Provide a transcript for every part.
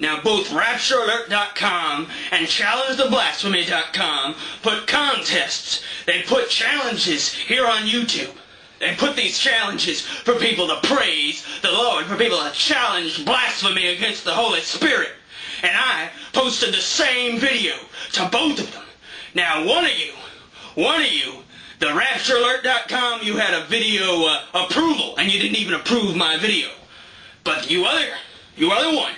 Now, both RaptureAlert.com and ChallengeTheBlasphemy.com put contests. They put challenges here on YouTube. They put these challenges for people to praise the Lord, for people to challenge blasphemy against the Holy Spirit. And I posted the same video to both of them. Now, one of you, one of you, the RaptureAlert.com, you had a video uh, approval, and you didn't even approve my video. But you other, you other one,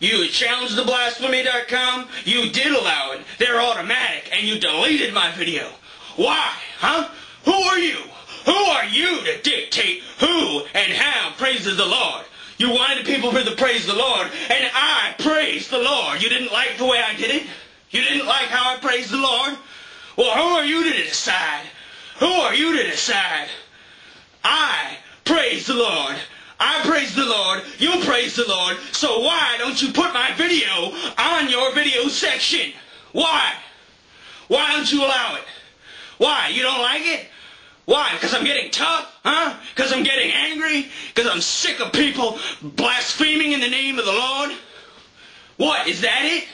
you ChallengeTheBlasphemy.com, you did allow it. They're automatic, and you deleted my video. Why? Huh? Who are you? Who are you to dictate who and how praises the Lord? You wanted people to praise the Lord, and I praise the Lord. You didn't like the way I did it? You didn't like how I praised the Lord? Well, who are you to decide? Who are you to decide? I praise the Lord. I praise the Lord. You praise the Lord. So why don't you put my video on your video section? Why? Why don't you allow it? Why? You don't like it? Why? Because I'm getting tough? Huh? Because I'm getting angry? Because I'm sick of people blaspheming in the name of the Lord? What? Is that it?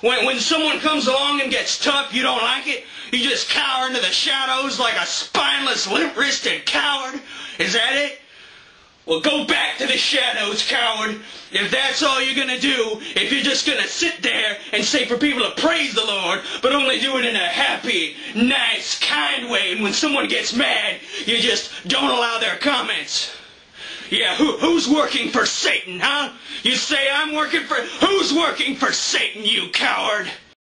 When, when someone comes along and gets tough, you don't like it? You just cower into the shadows like a spineless, limp-wristed coward? Is that it? Well, go back to the shadows, coward. If that's all you're going to do, if you're just going to sit there and say for people to praise the Lord, but only do it in a happy, nice, kind way, and when someone gets mad, you just don't allow their comments. Yeah, who, who's working for Satan, huh? You say I'm working for... Who's working for Satan, you coward?